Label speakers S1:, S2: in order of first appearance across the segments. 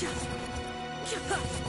S1: キャッキャッ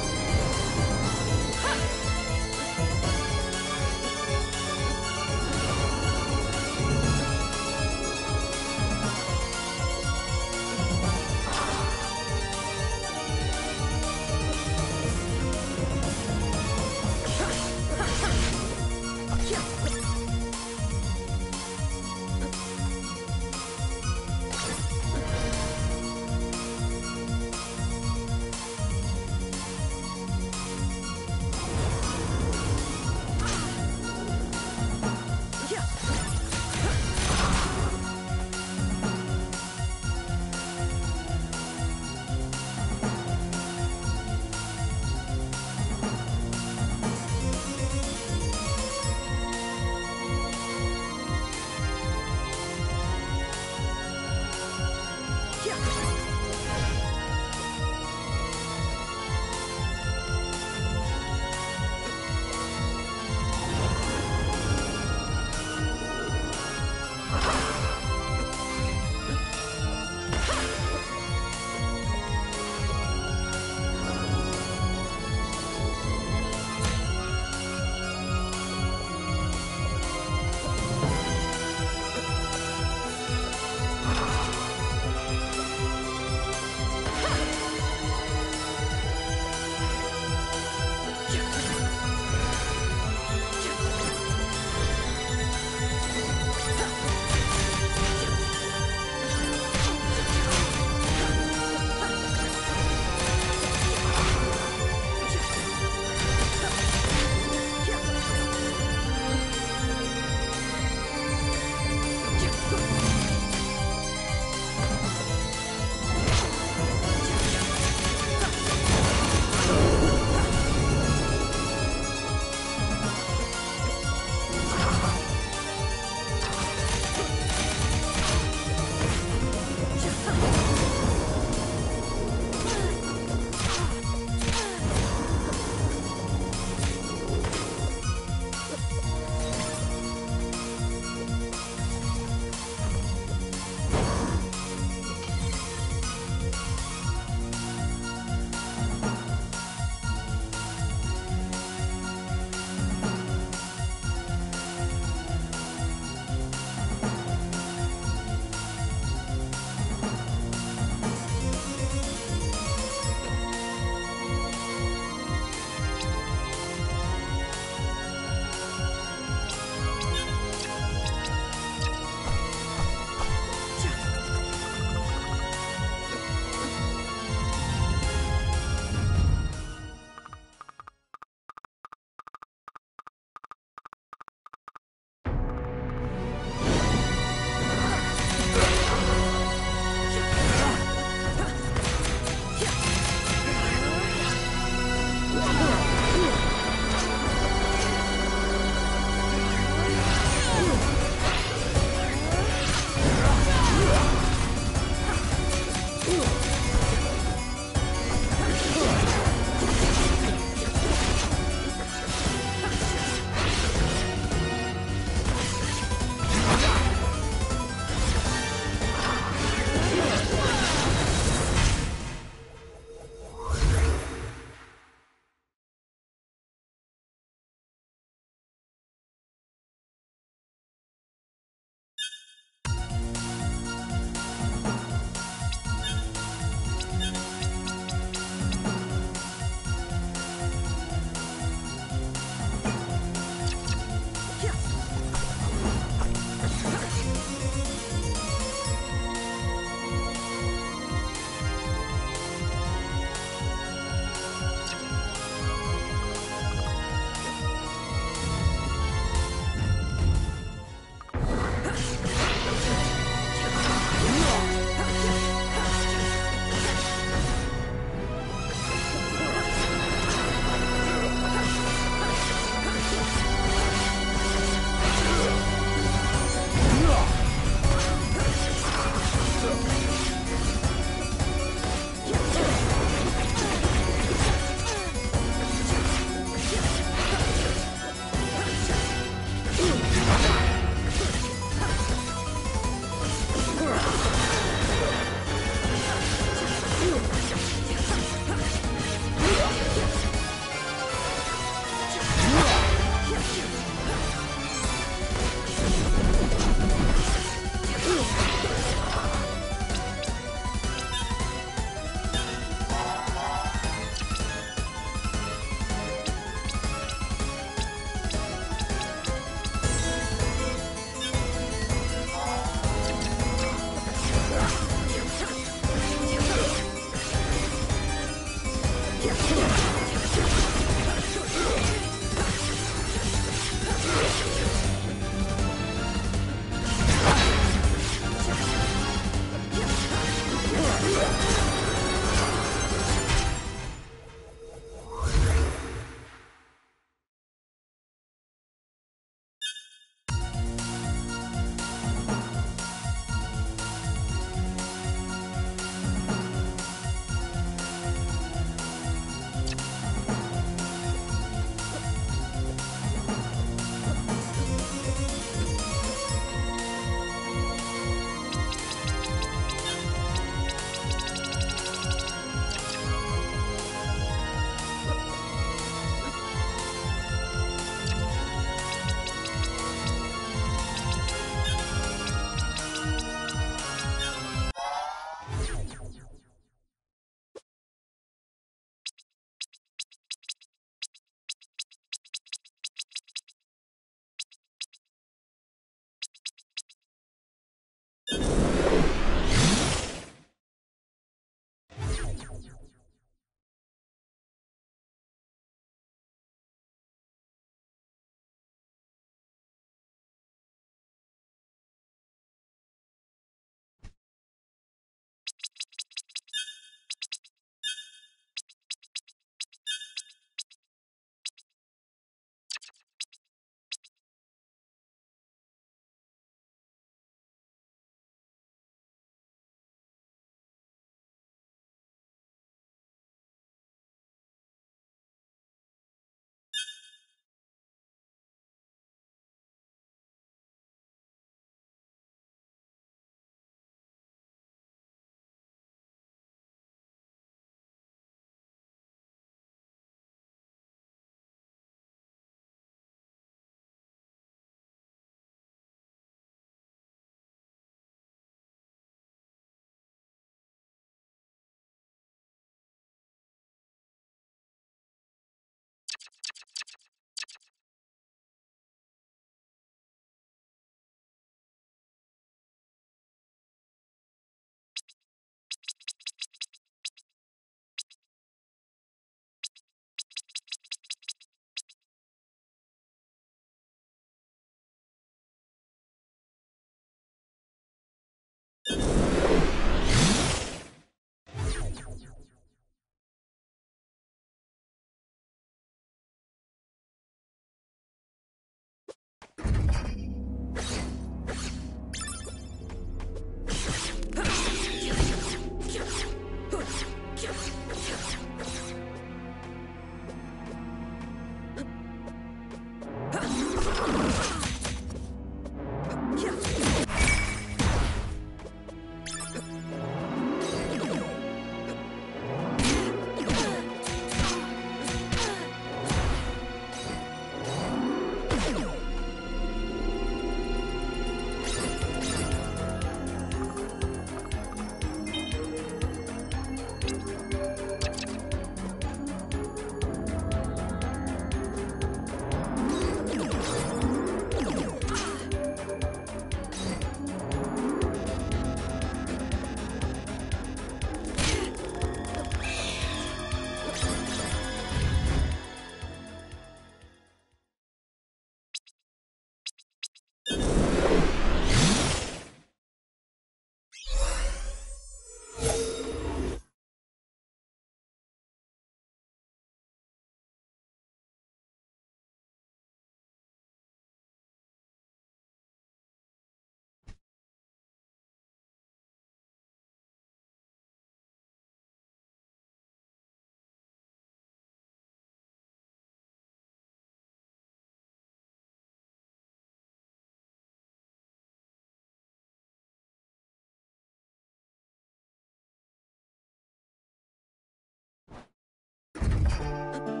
S1: Thank you.